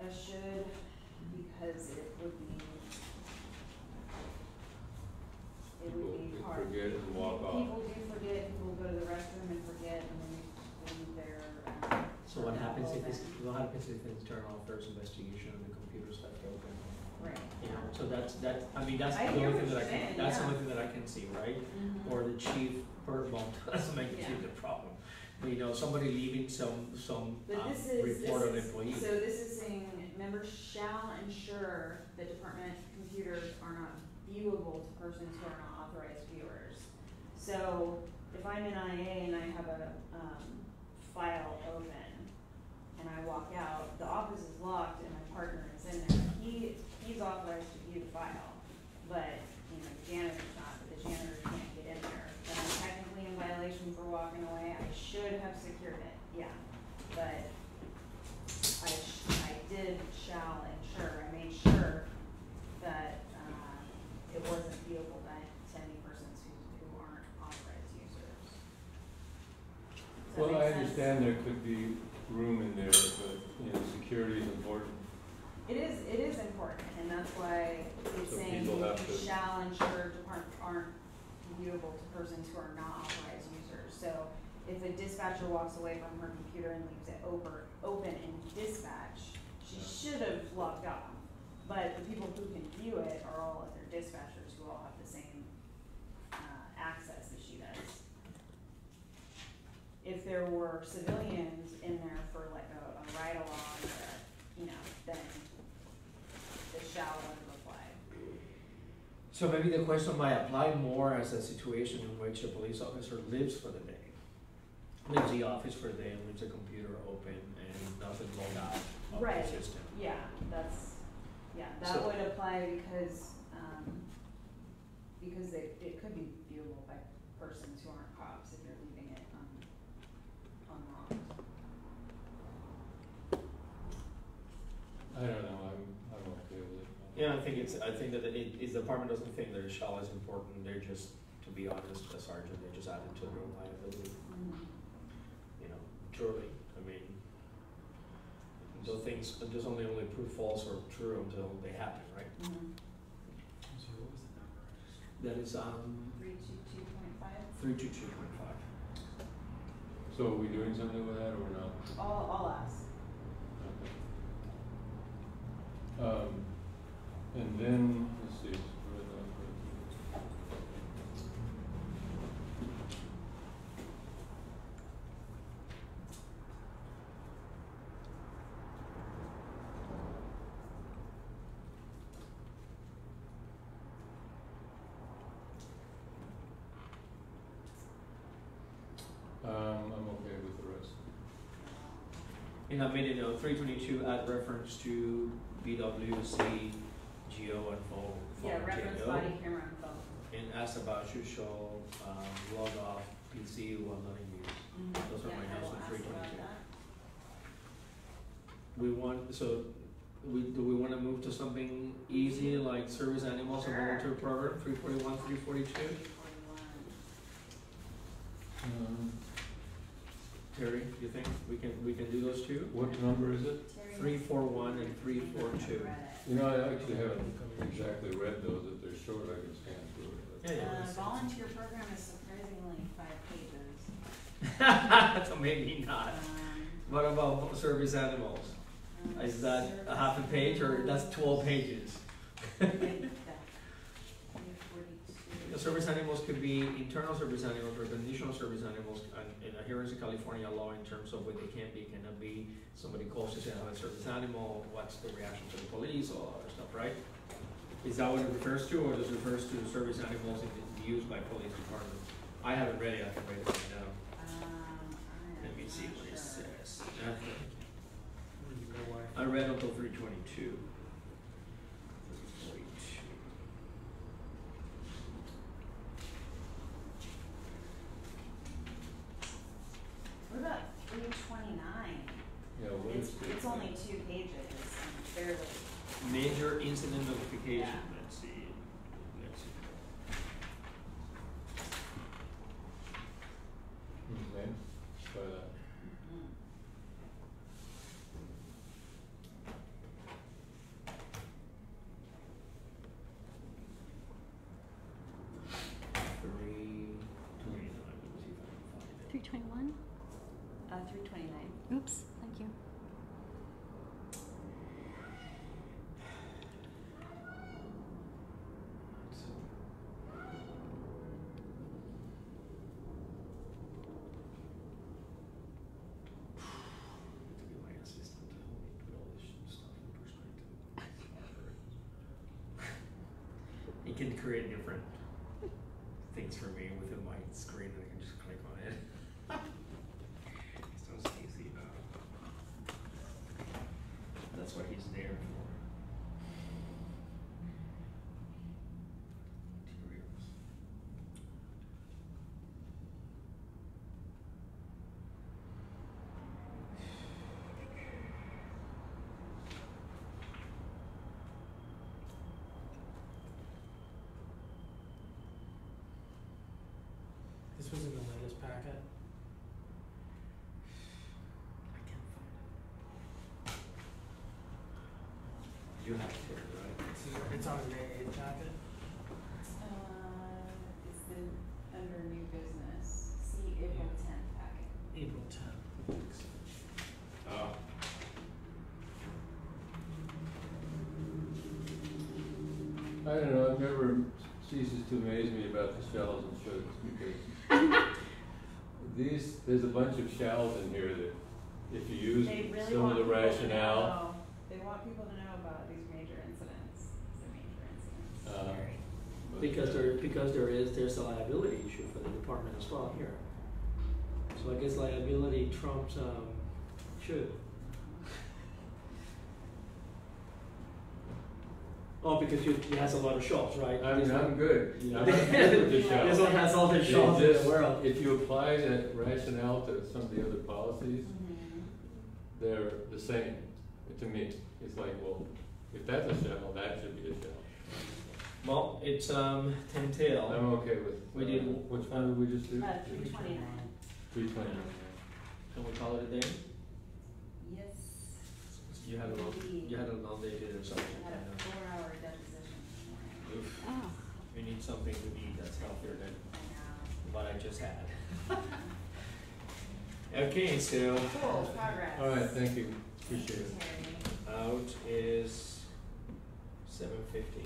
a should because it would be, it People would be hard. forget and walk off. People do forget, people go to the restroom and forget and then they leave their, um. So what happens if it's, open. what happens if it's turned off, there's investigation and the computer's left open? Right. You know, so that's, that's, I mean, that's I the hear only what thing that I you're can, saying, that's the yeah. only thing that I can see, right? Mhm. Or the chief bird bomb doesn't make it Yeah. the problem. You know, somebody leaving some, some, But um, this is, report of this is, employee. so this is saying members shall ensure that department computers are not viewable to persons who are not authorized viewers. So if I'm in IA and I have a, um, file open and I walk out, the office is locked and my partner is in there, he, he's authorized to view the file. But, you know, the janitor's not, but the janitor can't get in there. Then I'm technically in violation for walking away, I should have secured it, yeah. But I, sh- I did shall ensure, I made sure that, uh, it wasn't viewable by, to any persons who, who aren't authorized users. Does that Well, make I sense? Understand there could be room in there, but, you know, security is important. It is, it is important, and that's why it's So saying people you to- shall ensure department aren't viewable to persons who are not authorized users. So if a dispatcher walks away from her computer and leaves it open, open in dispatch, she Yeah. should have logged off. But the people who can view it are all other dispatchers who all have the same, uh, access as she does. If there were civilians in there for like a, a ride along or, you know, then the shall wouldn't apply. So maybe the question might apply more as a situation in which a police officer lives for the day. Leaves the office for the day and leaves the computer open and doesn't log out of Right. the system. Yeah, that's, yeah, that So- would apply because, um, because it, it could be viewable by persons who aren't cops if you're leaving it un, unlocked. I don't know, I'm, I'm okay with it. Yeah, I think it's, I think that it, is the department doesn't think that a shall is important, they're just, to be honest, a sergeant, They're just add it to their own liability, you know, truly, I mean. Those things, those only only prove false or true until they happen, right? Mhm. So what was the number? That is, um, Three two two point five, three two two point five. So are we doing something with that or not? all, all ask. Okay. Um, and then, let's see, Um, I'm okay with the rest. In that minute, uh, three twenty-two, add reference to BWC, Geo and phone, Yeah, phone reference JO. body camera and phone. And ask about should show, um, log off PC while in use. Mhm. Those are Yeah, my I notes will on ask 322. about that. We want, so, we, do we wanna move to something easy, like service animals and Sure. volunteer program, three forty-one, three forty-two? 341. Um, Terry, do you think we can, we can do those two? what number is it? Terry Three, must- four, one, and three, I four, haven't two. read it. You know, I actually haven't exactly read those, if they're short, I can scan through it. but- Yeah, yeah. Uh, volunteer program is surprisingly five pages. So maybe not. Um, What about service animals? um, Is that a half a page or that's animals. twelve pages? Three The forty-two service animals could be internal service animals or conditional service animals in adherence to California law in terms of what they can be, cannot be. Somebody calls to say, I have a service animal, what's the reaction to the police, all that other stuff, right? Is that what it refers to, or does it refers to service animals used by police departments? I haven't read it, I can read it right now. Let me see what sure. it says. I read until 3 Yeah, what It's, is it's only two pages, barely. Major incident notification, Yeah. let's see, let's see. Hmm, okay, that. Three twenty-one? Me put all this stuff in perspective. It can create different things for me within my screen and I can just click on it. So it's easy, uh, That's what he's there for. Materials. This was in the latest packet. I can't find it. You have it here, right? It's, it's on the May eighth packet. Uh, it's the, under new business, see April tenth packet. April tenth. Oh. I don't know, it never ceases to amaze me about the shells and shoulds because these, there's a bunch of shells in here that if you use They really some want of the people to rationale, know. They want people to know about these major incidents, the major incidents. Uh, Very. but, Because there, because there is, there's a liability issue for the department as well here. So I guess liability trumps, um, should. Oh, because you, it has a lot of shops, right? I mean, I'm one- good, I'm good with the Yeah. This one has all the It shops in the world. If you apply that rationale to some of the other policies, Mhm. they're the same to me. It's like, well, if that's a shell, that should be a shell. Well, it's, um, ten tail. I'm okay with, We uh, did- which one did we just do? Uh, three twenty-nine. Three twenty. Can we call it a day? Yes. You had a long, you had a long day today or something. I had a four-hour deposition this morning. Oof. Oh, You need something to eat that's healthier than I what I just had. Okay, so Cool, progress. All right, thank you, appreciate it. Terry. out is seven fifty.